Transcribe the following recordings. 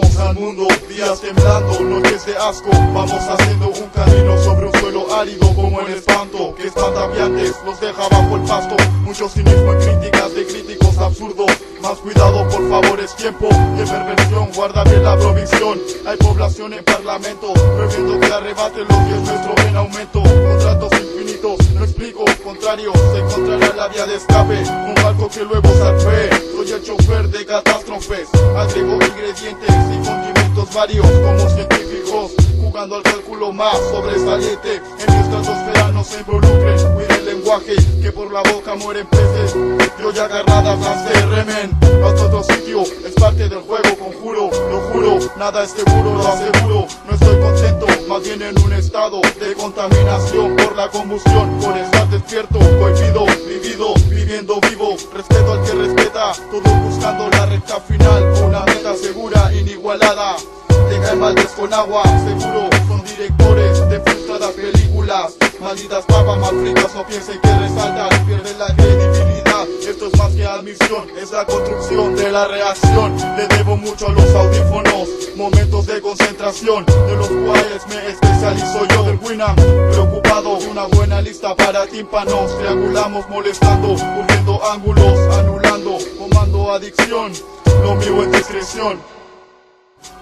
que al mundo. Días temblando, noches de asco. Vamos haciendo un camino sobre un suelo árido como el espanto. Que espantaviantes los deja bajo el pasto. Mucho cinismo y críticas de críticos absurdos. Más cuidado, por favor, es tiempo de perversión. Guarda bien la provisión. Hay población en parlamento, previendo que arrebate los días nuestro en aumento. Contratos infinitos, no explico, contrario, se encontrará la vía de escape. Un barco que luego zarpe. Soy el chofer de catástrofes. Agrego ingredientes y condimentos varios como científicos. Jugando al cálculo más sobresaliente. En nuestra estratosfera no se involucren. Que por la boca mueren peces. Yo ya agarradas las de remen. Hasta otro sitio es parte del juego, conjuro. Lo juro, nada es seguro, lo aseguro. No estoy contento, más bien en un estado de contaminación por la combustión. Por estar despierto, cohibido, vivido, viviendo vivo. Respeto al que respeta, todos buscando la recta final. Una meta segura, inigualada. Te caen baldes con agua, seguro. Son directores. Malditas papas más fritas, no piensen que resaltan. Pierden la credibilidad. Esto es más que admisión, es la construcción de la reacción. Le debo mucho a los audífonos, momentos de concentración, de los cuales me especializo yo del Winam. Preocupado una buena lista para tímpanos, triangulamos molestando, cubriendo ángulos, anulando, comando adicción. Lo mío es discreción.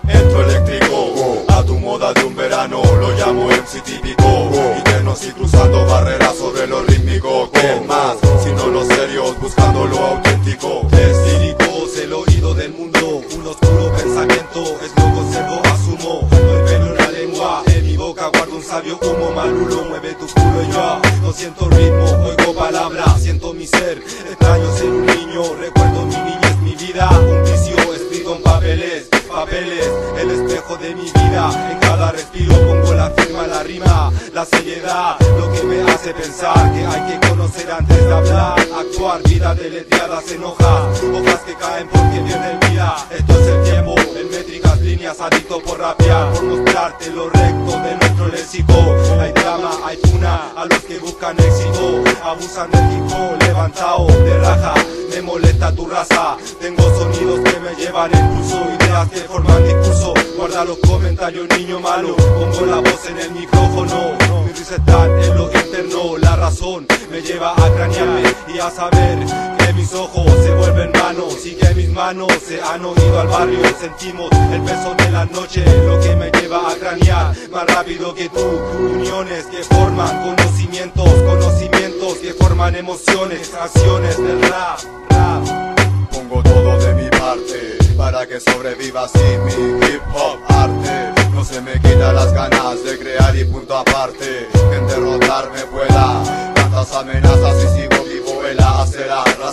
Entro eléctrico, a tu moda de un verano, lo llamo MC típico. Internos y cruzando barreras sobre lo rítmico. ¿Qué más? Si no los serios, buscando lo auténtico. Es el oído del mundo, un oscuro pensamiento, es lo conservo, asumo. Hay pelo en la lengua, en mi boca guardo un sabio humo, malulo, mueve tu culo y yo. No siento ritmo, oigo palabras, siento mi ser. Extraño ser un niño, recuerdo mi niñez, mi vida, un vicio conocer antes de hablar. Actuar, vida deletreadas en hojas, hojas que caen porque pierden vida. Esto es el tiempo, en métricas, líneas, adicto por rapear, por mostrarte lo recto de nuestro léxico. Hay drama, hay funa, a los que buscan éxito, abusan del hip levantado de raja. Me molesta tu raza, tengo sonidos que me llevan el pulso, ideas que forman discurso. Guarda los comentarios, niño malo. Pongo la voz en el micrófono. Mi risa está en lo interno. La razón me lleva a cranearme y a saber que mis ojos se vuelven manos y que mis manos se han oído al barrio. Sentimos el peso de la noche, lo que me lleva a cranear más rápido que tú. Uniones que forman conocimientos, conocimientos que forman emociones, acciones del rap, rap. Pongo todo de mi parte para que sobreviva así mi hip hop arte. No se me quita las ganas de crear y punto aparte.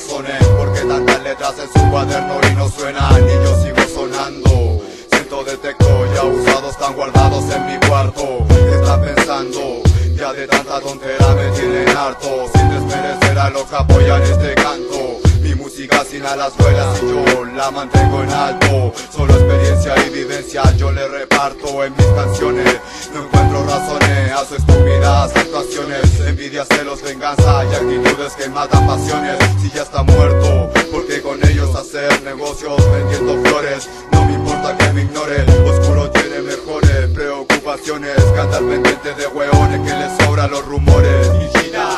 Porque tantas letras en su cuaderno y no suenan y yo sigo sonando. Siento detecto ya usados están guardados en mi cuarto. ¿Qué está pensando? Ya de tanta tontera me tienen harto. Sin desmerecer a los que apoyan este canto. Mi música sin alas vuelas y yo la mantengo en alto Solo experiencia y vivencia yo le reparto en mis canciones No encuentro razones sus estúpidas actuaciones Envidia, celos, venganza y actitudes que matan pasiones. Si ya está muerto, porque con ellos hacer negocios vendiendo flores No me importa que me ignoren, oscuro tiene mejores preocupaciones. Cantar pendiente de hueones que les sobran los rumores. Y gira,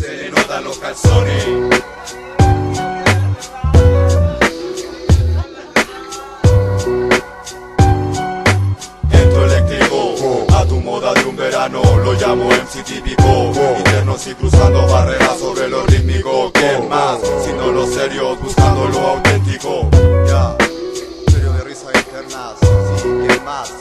se le notan los calzones Internos y cruzando barreras sobre lo rítmico ¿Qué más? Sino los serios buscando lo auténtico Ya, serio de risa internas Sí, ¿qué más?